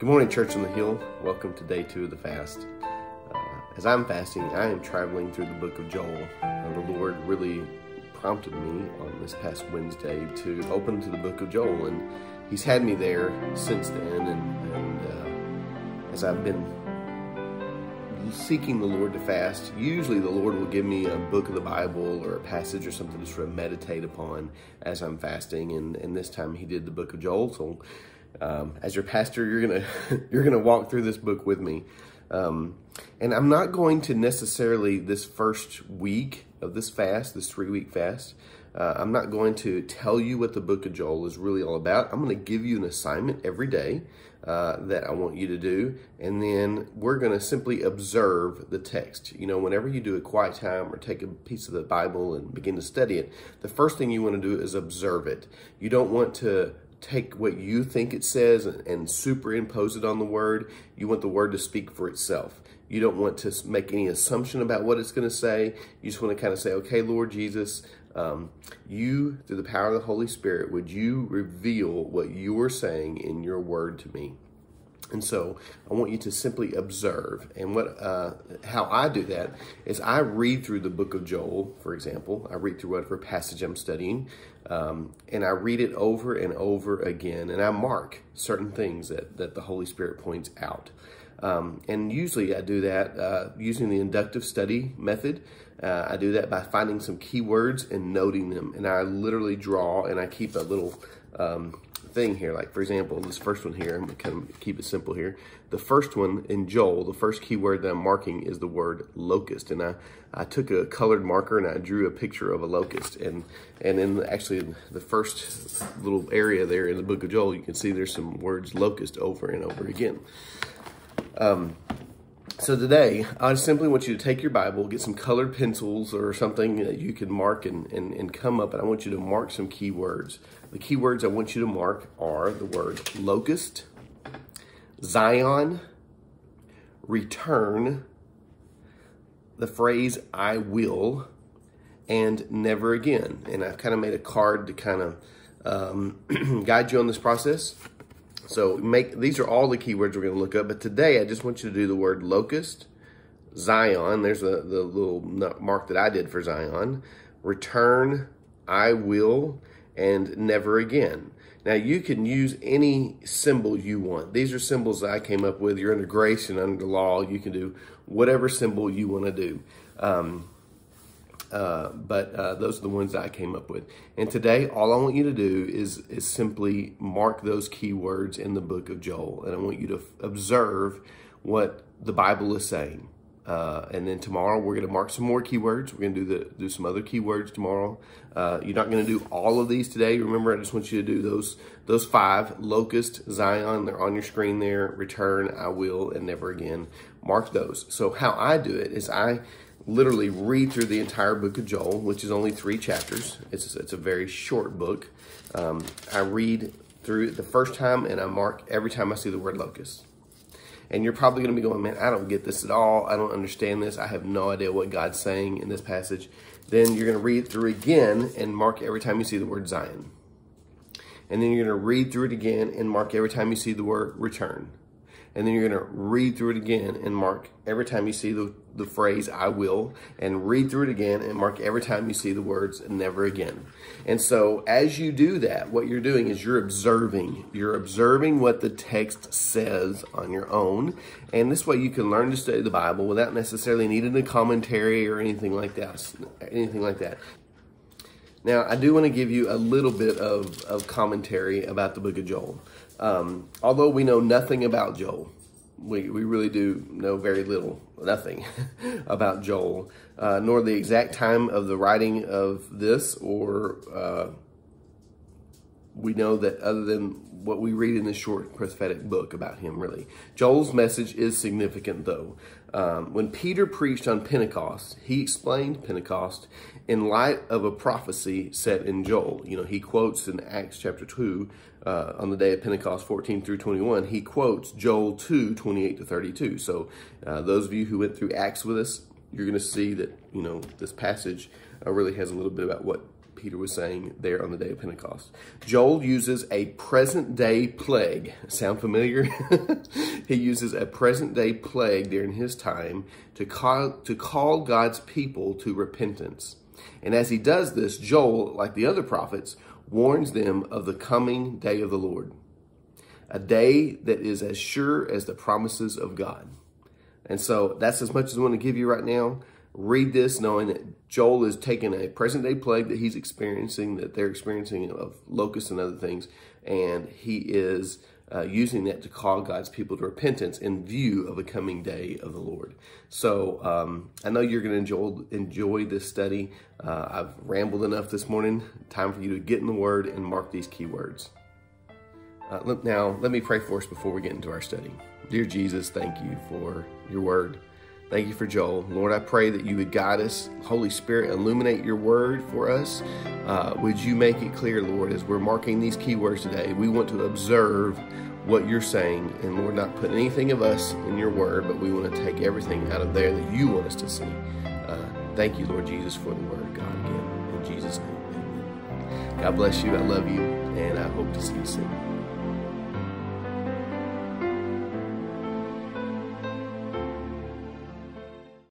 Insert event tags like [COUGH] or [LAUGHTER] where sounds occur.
Good morning, Church on the Hill. Welcome to day two of the fast. Uh, as I'm fasting, I am traveling through the book of Joel. Uh, the Lord really prompted me on this past Wednesday to open to the book of Joel, and He's had me there since then. And, and uh, as I've been seeking the Lord to fast, usually the Lord will give me a book of the Bible or a passage or something to sort of meditate upon as I'm fasting. And, and this time He did the book of Joel. So um, as your pastor, you're gonna [LAUGHS] you're gonna walk through this book with me, um, and I'm not going to necessarily this first week of this fast, this three week fast. Uh, I'm not going to tell you what the book of Joel is really all about. I'm going to give you an assignment every day uh, that I want you to do, and then we're going to simply observe the text. You know, whenever you do a quiet time or take a piece of the Bible and begin to study it, the first thing you want to do is observe it. You don't want to take what you think it says and, and, superimpose it on the word. You want the word to speak for itself. You don't want to make any assumption about what it's going to say. You just want to kind of say, okay, Lord Jesus, um, you, through the power of the Holy Spirit, would you reveal what you are saying in your word to me? And so I want you to simply observe. And what, uh, how I do that is I read through the book of Joel, for example. I read through whatever passage I'm studying, um, and I read it over and over again, and I mark certain things that, that the Holy Spirit points out. Um, and usually I do that uh, using the inductive study method. Uh, I do that by finding some keywords and noting them. And I literally draw and I keep a little um, thing here. Like for example, this first one here, I'm gonna kind of keep it simple here. The first one in Joel, the first keyword that I'm marking is the word locust. And I, I took a colored marker and I drew a picture of a locust. And, and in actually the first little area there in the book of Joel, you can see there's some words locust over and over again. Um, so today, I simply want you to take your Bible, get some colored pencils or something that you can mark and, and, and come up, and I want you to mark some key words. The key words I want you to mark are the word locust, Zion, return, the phrase I will, and never again. And I've kind of made a card to kind of um, [CLEARS THROAT] guide you on this process. So make these are all the keywords we're going to look up. But today, I just want you to do the word locust, Zion. There's the, the little mark that I did for Zion. Return, I will, and never again. Now, you can use any symbol you want. These are symbols that I came up with. You're under grace and under law. You can do whatever symbol you want to do. Um, uh, but uh, those are the ones that I came up with. And today, all I want you to do is, is simply mark those keywords in the book of Joel. And I want you to observe what the Bible is saying. Uh, and then tomorrow we're going to mark some more keywords. We're going to do the do some other keywords tomorrow. Uh, you're not going to do all of these today. Remember, I just want you to do those those five: locust, Zion. They're on your screen there. Return, I will, and never again. Mark those. So how I do it is I literally read through the entire book of Joel, which is only three chapters. It's, it's a very short book. Um, I read through it the first time and I mark every time I see the word locust. And you're probably going to be going, man, I don't get this at all. I don't understand this. I have no idea what God's saying in this passage. Then you're going to read through again and mark every time you see the word Zion. And then you're going to read through it again and mark every time you see the word return and then you're going to read through it again and mark every time you see the, the phrase I will and read through it again and mark every time you see the words never again. And so as you do that, what you're doing is you're observing. You're observing what the text says on your own. And this way you can learn to study the Bible without necessarily needing a commentary or anything like that. Anything like that. Now, I do want to give you a little bit of, of commentary about the book of Joel. Um, although we know nothing about Joel, we, we really do know very little, nothing [LAUGHS] about Joel, uh, nor the exact time of the writing of this, or uh, we know that other than what we read in this short prophetic book about him, really. Joel's message is significant, though. Um, when Peter preached on Pentecost, he explained Pentecost in light of a prophecy set in Joel. You know, he quotes in Acts chapter 2 uh, on the day of Pentecost 14 through 21, he quotes Joel 2, 28 to 32. So uh, those of you who went through Acts with us, you're going to see that, you know, this passage uh, really has a little bit about what Peter was saying there on the day of Pentecost. Joel uses a present day plague. Sound familiar? [LAUGHS] he uses a present day plague during his time to call, to call God's people to repentance. And as he does this, Joel, like the other prophets, warns them of the coming day of the Lord, a day that is as sure as the promises of God. And so that's as much as I want to give you right now. Read this knowing that Joel is taking a present day plague that he's experiencing, that they're experiencing of locusts and other things, and he is uh, using that to call God's people to repentance in view of a coming day of the Lord. So um, I know you're going to enjoy enjoy this study. Uh, I've rambled enough this morning. Time for you to get in the Word and mark these keywords. Uh, now, let me pray for us before we get into our study. Dear Jesus, thank you for your Word. Thank you for Joel. Lord, I pray that you would guide us. Holy Spirit, illuminate your word for us. Uh, would you make it clear, Lord, as we're marking these keywords today? We want to observe what you're saying, and Lord, not put anything of us in your word, but we want to take everything out of there that you want us to see. Uh, thank you, Lord Jesus, for the word, God, again. In Jesus' name, amen. God bless you. I love you, and I hope to see you soon.